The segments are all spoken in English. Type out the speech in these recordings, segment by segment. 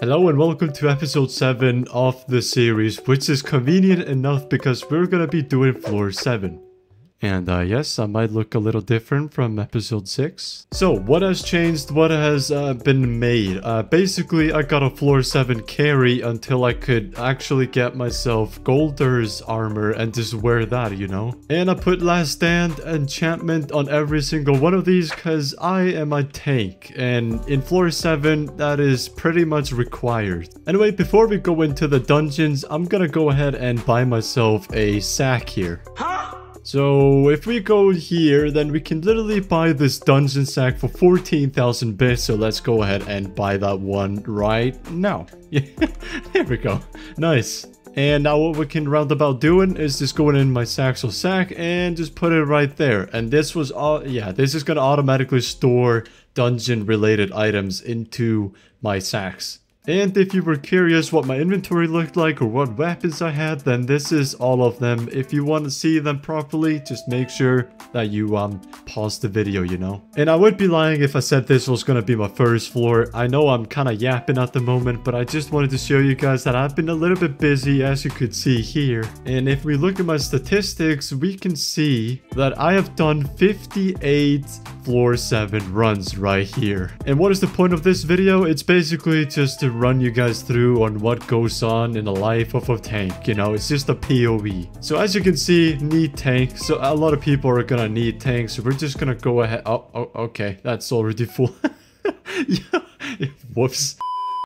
Hello and welcome to episode 7 of the series, which is convenient enough because we're gonna be doing floor 7. And uh, yes, I might look a little different from episode 6. So, what has changed? What has uh, been made? Uh, basically, I got a floor 7 carry until I could actually get myself Goldor's armor and just wear that, you know? And I put Last Stand enchantment on every single one of these because I am a tank. And in floor 7, that is pretty much required. Anyway, before we go into the dungeons, I'm gonna go ahead and buy myself a sack here. So if we go here, then we can literally buy this dungeon sack for 14,000 bits. So let's go ahead and buy that one right now. Yeah, there we go. Nice. And now what we can round about doing is just going in my Saxel sack and just put it right there. And this was all, yeah, this is going to automatically store dungeon related items into my sacks. And if you were curious what my inventory looked like or what weapons I had, then this is all of them. If you want to see them properly, just make sure that you um pause the video, you know? And I would be lying if I said this was going to be my first floor. I know I'm kind of yapping at the moment, but I just wanted to show you guys that I've been a little bit busy as you could see here. And if we look at my statistics, we can see that I have done 58 floor 7 runs right here. And what is the point of this video? It's basically just to run you guys through on what goes on in the life of a tank. You know, it's just a POV. So as you can see, need tank. So a lot of people are gonna need tanks. So we're just gonna go ahead. Oh, oh okay. That's already full. yeah. Whoops.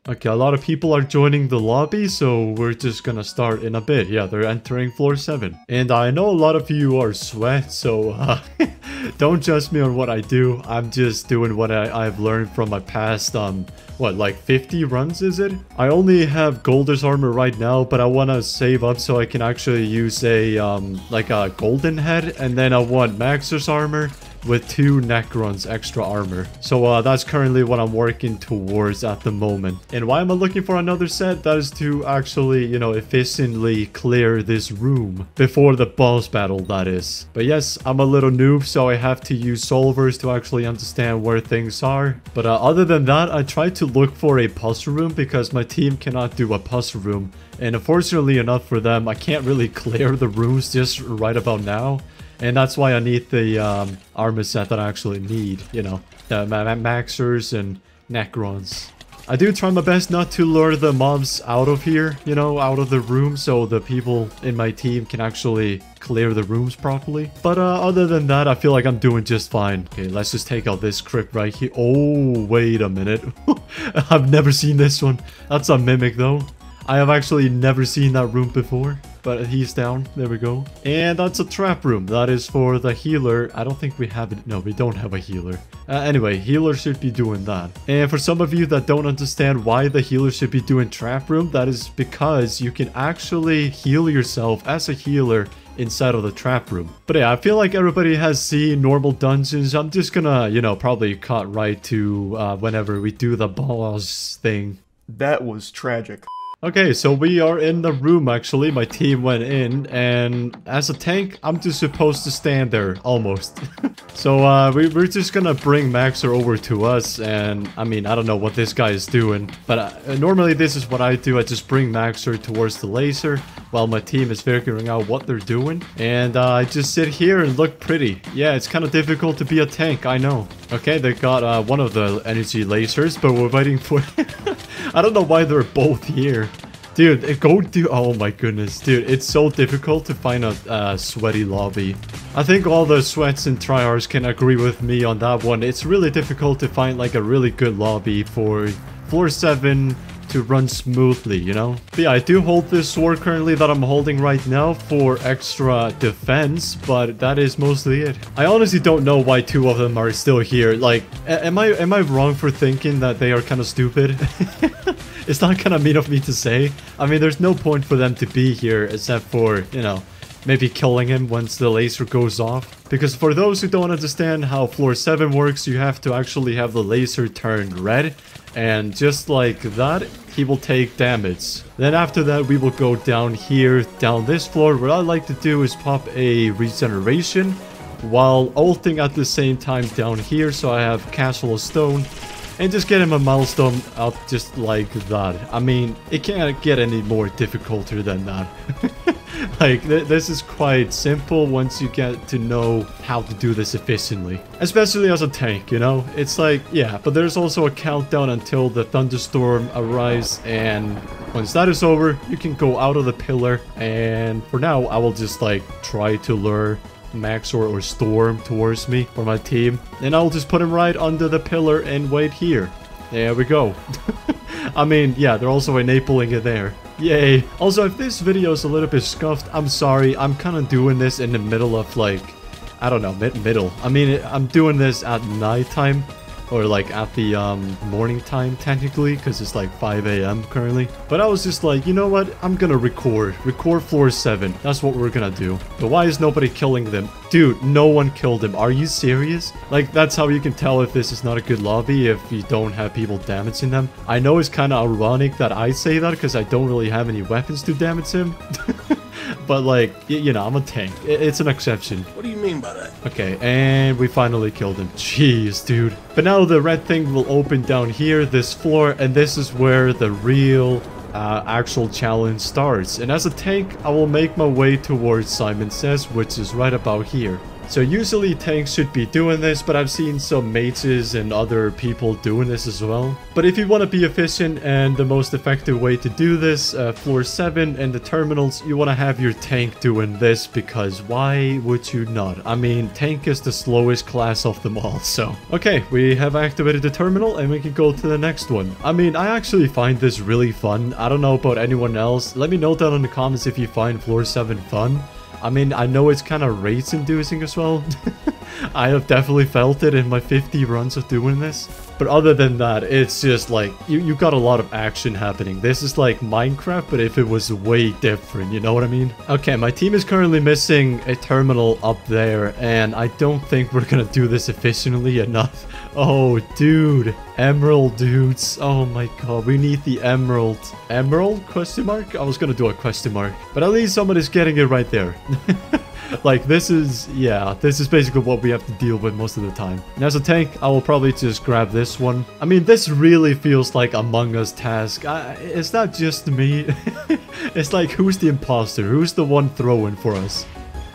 Okay, a lot of people are joining the lobby, so we're just gonna start in a bit. Yeah, they're entering floor 7. And I know a lot of you are sweat, so uh, don't judge me on what I do. I'm just doing what I, have learned from my past, um, what, like 50 runs, is it? I only have Goldor's armor right now, but I want to save up so I can actually use a, um, like a golden head, and then I want Maxor's armor, with two Necrons extra armor. So uh, that's currently what I'm working towards at the moment. And why am I looking for another set? That is to actually, you know, efficiently clear this room before the boss battle, that is. But yes, I'm a little noob, so I have to use solvers to actually understand where things are. But uh, other than that, I tried to look for a puzzle room because my team cannot do a puzzle room. And unfortunately enough for them, I can't really clear the rooms just right about now. And that's why I need the um, armor set that I actually need, you know, the ma Maxors and Necrons. I do try my best not to lure the mobs out of here, you know, out of the room, so the people in my team can actually clear the rooms properly. But uh, other than that, I feel like I'm doing just fine. Okay, let's just take out this crypt right here. Oh, wait a minute. I've never seen this one. That's a mimic, though. I have actually never seen that room before but he's down. There we go. And that's a trap room. That is for the healer. I don't think we have it. No, we don't have a healer. Uh, anyway, healer should be doing that. And for some of you that don't understand why the healer should be doing trap room, that is because you can actually heal yourself as a healer inside of the trap room. But yeah, I feel like everybody has seen normal dungeons. I'm just gonna, you know, probably cut right to uh, whenever we do the boss thing. That was tragic. Okay, so we are in the room actually. My team went in and as a tank, I'm just supposed to stand there almost. so uh, we, we're just gonna bring Maxor over to us and I mean, I don't know what this guy is doing, but uh, normally this is what I do. I just bring Maxor towards the laser while my team is figuring out what they're doing. And uh, I just sit here and look pretty. Yeah, it's kind of difficult to be a tank, I know. Okay, they got uh, one of the energy lasers, but we're waiting for... I don't know why they're both here. Dude, go do- oh my goodness, dude, it's so difficult to find a uh, sweaty lobby. I think all the sweats and tryhards can agree with me on that one. It's really difficult to find like a really good lobby for floor 7 to run smoothly, you know? But yeah, I do hold this sword currently that I'm holding right now for extra defense, but that is mostly it. I honestly don't know why two of them are still here. Like, am I am I wrong for thinking that they are kind of stupid? it's not kind of mean of me to say. I mean, there's no point for them to be here except for, you know, maybe killing him once the laser goes off. Because for those who don't understand how floor 7 works, you have to actually have the laser turned red. And just like that, he will take damage. Then after that, we will go down here, down this floor. What I like to do is pop a regeneration while ulting at the same time down here. So I have Castle of Stone. and just get him a milestone out just like that. I mean, it can't get any more difficult than that. like, th this is quite simple once you get to know how to do this efficiently. Especially as a tank, you know? It's like, yeah, but there's also a countdown until the thunderstorm arrives, and once that is over, you can go out of the pillar, and for now, I will just, like, try to lure Maxor, or Storm towards me for my team, and I'll just put him right under the pillar and wait here. There we go. I mean, yeah, they're also enabling it there. Yay. Also, if this video is a little bit scuffed, I'm sorry. I'm kind of doing this in the middle of, like, I don't know, mid middle. I mean, I'm doing this at nighttime or like at the um, morning time technically because it's like 5 a.m. currently. But I was just like, you know what? I'm gonna record. Record floor 7. That's what we're gonna do. But why is nobody killing them? Dude, no one killed them. Are you serious? Like, that's how you can tell if this is not a good lobby if you don't have people damaging them. I know it's kind of ironic that I say that because I don't really have any weapons to damage him. but like, you know, I'm a tank. It's an exception. What do you mean by that? Okay, and we finally killed him. Jeez, dude. But now the red thing will open down here, this floor, and this is where the real uh, actual challenge starts. And as a tank, I will make my way towards Simon Says, which is right about here. So usually tanks should be doing this, but I've seen some mages and other people doing this as well. But if you want to be efficient and the most effective way to do this, uh, floor 7 and the terminals, you want to have your tank doing this because why would you not? I mean, tank is the slowest class of them all, so. Okay, we have activated the terminal and we can go to the next one. I mean, I actually find this really fun. I don't know about anyone else. Let me know down in the comments if you find floor 7 fun. I mean, I know it's kind of race-inducing as well. I have definitely felt it in my 50 runs of doing this. But other than that, it's just like, you, you got a lot of action happening. This is like Minecraft, but if it was way different, you know what I mean? Okay, my team is currently missing a terminal up there, and I don't think we're gonna do this efficiently enough. Oh, dude. Emerald dudes. Oh my god, we need the emerald. Emerald? Question mark? I was gonna do a question mark. But at least someone is getting it right there. like this is yeah this is basically what we have to deal with most of the time and as a tank i will probably just grab this one i mean this really feels like among us task I, it's not just me it's like who's the imposter who's the one throwing for us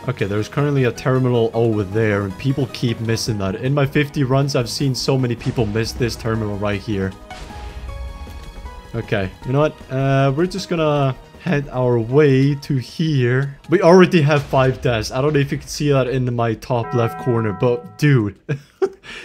Okay, there's currently a terminal over there, and people keep missing that. In my 50 runs, I've seen so many people miss this terminal right here. Okay, you know what? Uh, we're just gonna head our way to here. We already have five deaths. I don't know if you can see that in my top left corner, but dude.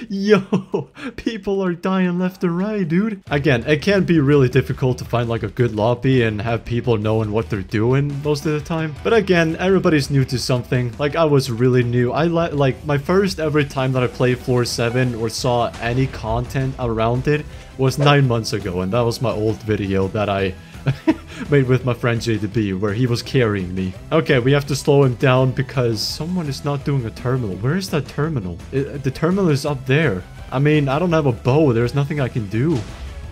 Yo, people are dying left and right, dude. Again, it can be really difficult to find like a good lobby and have people knowing what they're doing most of the time. But again, everybody's new to something. Like I was really new. I like my first ever time that I played floor 7 or saw any content around it was 9 months ago and that was my old video that I made with my friend JDB, where he was carrying me. Okay, we have to slow him down because someone is not doing a terminal. Where is that terminal? It, the terminal is up there. I mean, I don't have a bow. There's nothing I can do.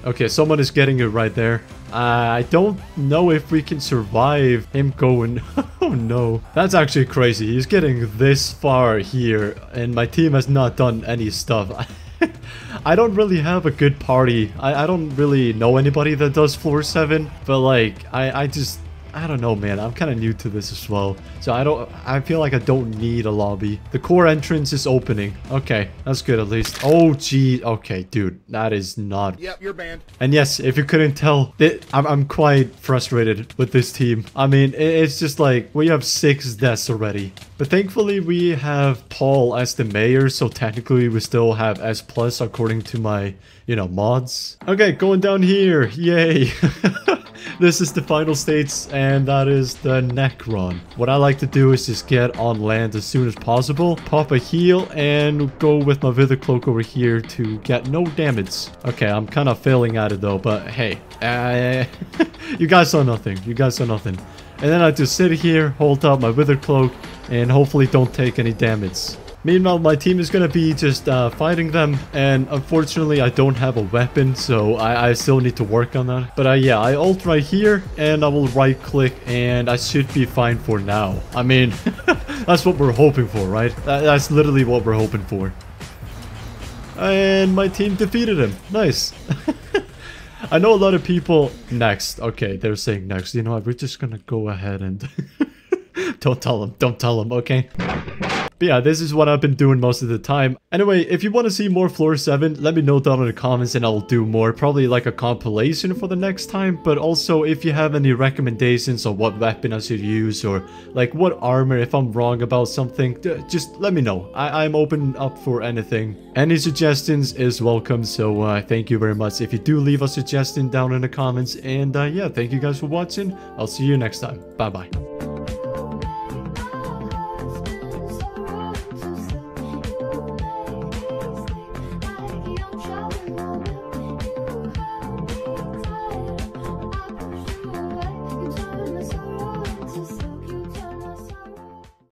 Okay, someone is getting it right there. Uh, I don't know if we can survive him going... oh no. That's actually crazy. He's getting this far here, and my team has not done any stuff. I don't really have a good party. I, I don't really know anybody that does floor 7, but like, I, I just I don't know, man. I'm kind of new to this as well. So I don't... I feel like I don't need a lobby. The core entrance is opening. Okay, that's good at least. Oh, gee. Okay, dude. That is not... Yep, you're banned. And yes, if you couldn't tell, it, I'm, I'm quite frustrated with this team. I mean, it, it's just like, we have six deaths already. But thankfully, we have Paul as the mayor, so technically we still have S plus according to my, you know, mods. Okay, going down here. Yay. this is the final states and that is the Necron. What I like to do is just get on land as soon as possible, pop a heal, and go with my Wither Cloak over here to get no damage. Okay, I'm kind of failing at it though, but hey, uh, you guys saw nothing. You guys saw nothing. And then I just sit here, hold up my Wither Cloak, and hopefully don't take any damage. Meanwhile, my team is gonna be just uh, fighting them, and unfortunately, I don't have a weapon, so I, I still need to work on that. But uh, yeah, I ult right here, and I will right-click, and I should be fine for now. I mean, that's what we're hoping for, right? That, that's literally what we're hoping for. And my team defeated him. Nice. I know a lot of people... Next. Okay, they're saying next. You know what? We're just gonna go ahead and... don't tell them. Don't tell them, okay? But yeah, this is what I've been doing most of the time. Anyway, if you want to see more Floor 7, let me know down in the comments and I'll do more. Probably like a compilation for the next time. But also, if you have any recommendations on what weapon I should use or like what armor, if I'm wrong about something, just let me know. I I'm open up for anything. Any suggestions is welcome. So uh, thank you very much if you do leave a suggestion down in the comments. And uh, yeah, thank you guys for watching. I'll see you next time. Bye-bye.